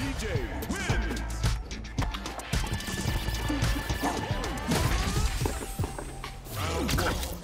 DJ wins. Round one.